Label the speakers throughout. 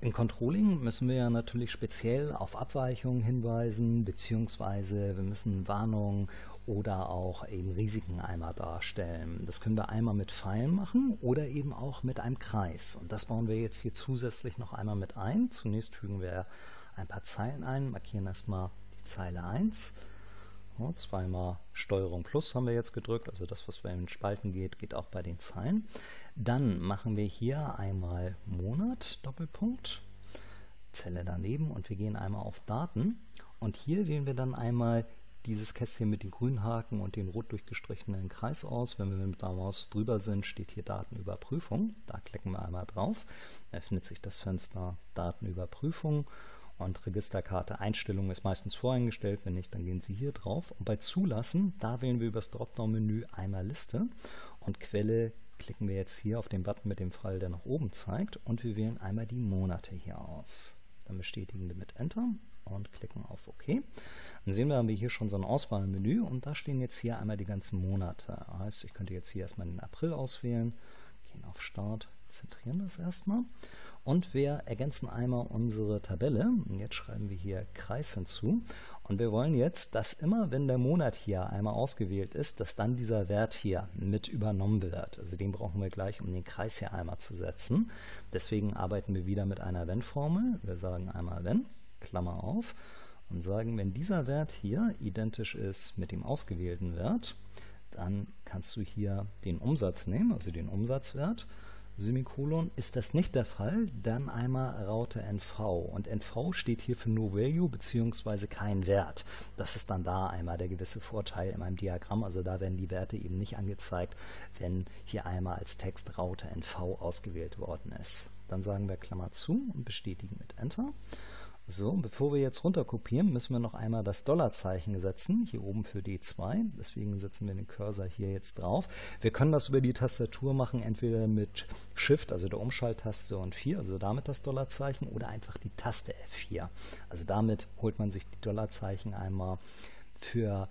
Speaker 1: Im Controlling müssen wir ja natürlich speziell auf Abweichungen hinweisen, beziehungsweise wir müssen Warnungen oder auch eben Risiken einmal darstellen. Das können wir einmal mit Pfeilen machen oder eben auch mit einem Kreis. Und das bauen wir jetzt hier zusätzlich noch einmal mit ein. Zunächst fügen wir ein paar Zeilen ein, markieren erstmal die Zeile 1. Zweimal Steuerung Plus haben wir jetzt gedrückt, also das, was bei den Spalten geht, geht auch bei den Zeilen. Dann machen wir hier einmal Monat, Doppelpunkt, Zelle daneben und wir gehen einmal auf Daten und hier wählen wir dann einmal dieses Kästchen mit den grünen Haken und den rot durchgestrichenen Kreis aus. Wenn wir mit der Maus drüber sind, steht hier Datenüberprüfung. Da klicken wir einmal drauf. Öffnet sich das Fenster Datenüberprüfung und Registerkarte Einstellungen ist meistens voreingestellt. Wenn nicht, dann gehen Sie hier drauf. Und bei Zulassen, da wählen wir über das Dropdown-Menü einmal Liste und Quelle klicken wir jetzt hier auf den Button mit dem Pfeil, der nach oben zeigt und wir wählen einmal die Monate hier aus. Dann bestätigen wir mit Enter und klicken auf OK. Dann sehen wir, haben wir hier schon so ein Auswahlmenü und da stehen jetzt hier einmal die ganzen Monate. Heißt, ich könnte jetzt hier erstmal den April auswählen, gehen auf Start, zentrieren das erstmal und wir ergänzen einmal unsere Tabelle. Jetzt schreiben wir hier Kreis hinzu. Und wir wollen jetzt, dass immer, wenn der Monat hier einmal ausgewählt ist, dass dann dieser Wert hier mit übernommen wird. Also den brauchen wir gleich, um den Kreis hier einmal zu setzen. Deswegen arbeiten wir wieder mit einer Wenn-Formel. Wir sagen einmal Wenn, Klammer auf, und sagen, wenn dieser Wert hier identisch ist mit dem ausgewählten Wert, dann kannst du hier den Umsatz nehmen, also den Umsatzwert, Semikolon. Ist das nicht der Fall, dann einmal Raute NV. Und NV steht hier für No Value bzw. kein Wert. Das ist dann da einmal der gewisse Vorteil in meinem Diagramm. Also da werden die Werte eben nicht angezeigt, wenn hier einmal als Text Raute NV ausgewählt worden ist. Dann sagen wir Klammer zu und bestätigen mit Enter. So, bevor wir jetzt runter kopieren, müssen wir noch einmal das Dollarzeichen setzen, hier oben für D2. Deswegen setzen wir den Cursor hier jetzt drauf. Wir können das über die Tastatur machen, entweder mit Shift, also der Umschalttaste und 4, also damit das Dollarzeichen, oder einfach die Taste F4. Also damit holt man sich die Dollarzeichen einmal für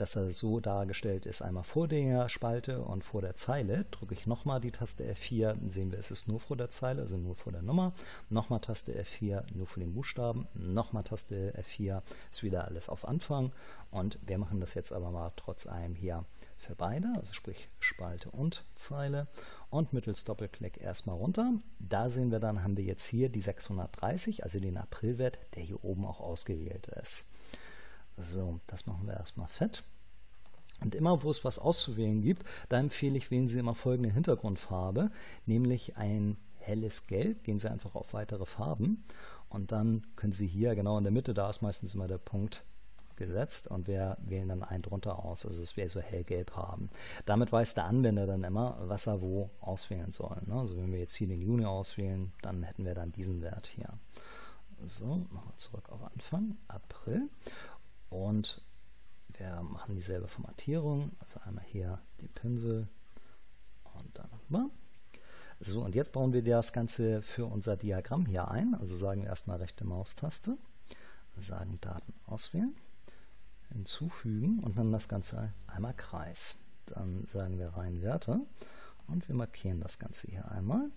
Speaker 1: dass er so dargestellt ist, einmal vor der Spalte und vor der Zeile. Drücke ich nochmal die Taste F4, dann sehen wir, es ist nur vor der Zeile, also nur vor der Nummer. Nochmal Taste F4, nur vor den Buchstaben. Nochmal Taste F4, ist wieder alles auf Anfang. Und wir machen das jetzt aber mal trotz allem hier für beide, also sprich Spalte und Zeile. Und mittels Doppelklick erstmal runter. Da sehen wir dann, haben wir jetzt hier die 630, also den Aprilwert, der hier oben auch ausgewählt ist. So, das machen wir erstmal fett. Und immer, wo es was auszuwählen gibt, da empfehle ich, wählen Sie immer folgende Hintergrundfarbe, nämlich ein helles Gelb. Gehen Sie einfach auf weitere Farben und dann können Sie hier, genau in der Mitte, da ist meistens immer der Punkt gesetzt und wir wählen dann einen drunter aus, also es wäre so hellgelb haben. Damit weiß der Anwender dann immer, was er wo auswählen soll. Ne? Also wenn wir jetzt hier den Juni auswählen, dann hätten wir dann diesen Wert hier. So, wir zurück auf Anfang, April. Und wir machen dieselbe Formatierung, also einmal hier die Pinsel und dann rüber. So, und jetzt bauen wir das Ganze für unser Diagramm hier ein. Also sagen wir erstmal rechte Maustaste, sagen Daten auswählen, hinzufügen und dann das Ganze einmal Kreis. Dann sagen wir rein Werte und wir markieren das Ganze hier einmal.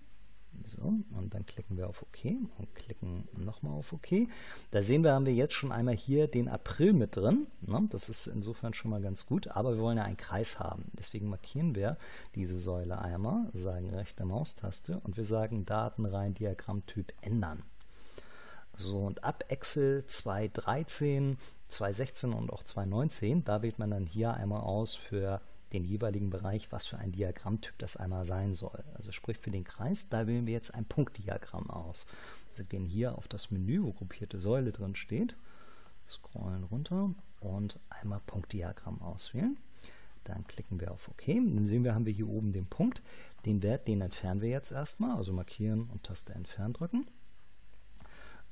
Speaker 1: So, und dann klicken wir auf OK und klicken nochmal auf OK. Da sehen wir, haben wir jetzt schon einmal hier den April mit drin. Ne? Das ist insofern schon mal ganz gut, aber wir wollen ja einen Kreis haben. Deswegen markieren wir diese Säule einmal, sagen rechte Maustaste und wir sagen Datenreihen Diagrammtyp ändern. So, und ab Excel 2.13, 2.16 und auch 2.19, da wählt man dann hier einmal aus für den jeweiligen Bereich, was für ein Diagrammtyp das einmal sein soll. Also sprich für den Kreis, da wählen wir jetzt ein Punktdiagramm aus. Also gehen hier auf das Menü, wo gruppierte Säule drin steht, scrollen runter und einmal Punktdiagramm auswählen. Dann klicken wir auf OK. Dann sehen wir, haben wir hier oben den Punkt. Den Wert, den entfernen wir jetzt erstmal, also markieren und Taste Entfernen drücken.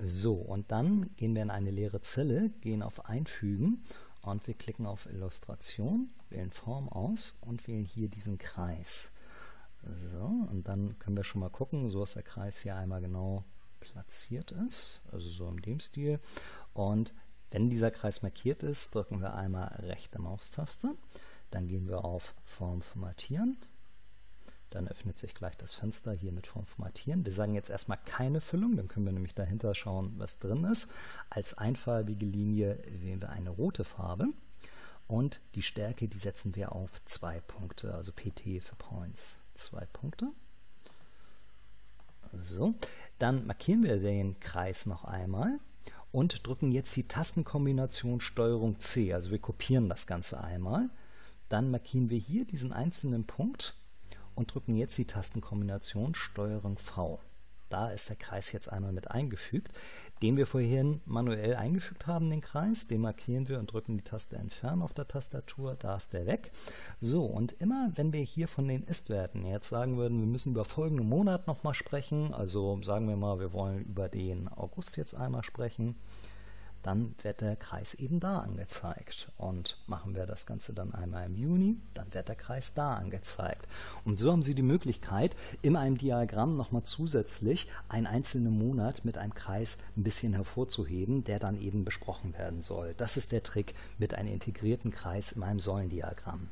Speaker 1: So, und dann gehen wir in eine leere Zelle, gehen auf Einfügen und wir klicken auf Illustration, wählen Form aus und wählen hier diesen Kreis. So, und dann können wir schon mal gucken, so dass der Kreis hier einmal genau platziert ist, also so in dem Stil. Und wenn dieser Kreis markiert ist, drücken wir einmal rechte Maustaste, dann gehen wir auf Form formatieren, Dann öffnet sich gleich das Fenster hier mit Form formatieren. Wir sagen jetzt erstmal keine Füllung, dann können wir nämlich dahinter schauen, was drin ist. Als einfarbige Linie wählen wir eine rote Farbe. Und die Stärke, die setzen wir auf zwei Punkte, also PT für Points. Zwei Punkte. So, dann markieren wir den Kreis noch einmal und drücken jetzt die Tastenkombination STRG C. Also wir kopieren das Ganze einmal. Dann markieren wir hier diesen einzelnen Punkt und drücken jetzt die Tastenkombination STRG V. Da ist der Kreis jetzt einmal mit eingefügt, den wir vorhin manuell eingefügt haben, den Kreis. Den markieren wir und drücken die Taste Entfernen auf der Tastatur. Da ist der weg. So, und immer wenn wir hier von den Ist-Werten jetzt sagen würden, wir müssen über folgenden Monat nochmal sprechen, also sagen wir mal, wir wollen über den August jetzt einmal sprechen, dann wird der Kreis eben da angezeigt. Und machen wir das Ganze dann einmal im Juni, dann wird der Kreis da angezeigt. Und so haben Sie die Möglichkeit, in einem Diagramm nochmal zusätzlich einen einzelnen Monat mit einem Kreis ein bisschen hervorzuheben, der dann eben besprochen werden soll. Das ist der Trick mit einem integrierten Kreis in einem Säulendiagramm.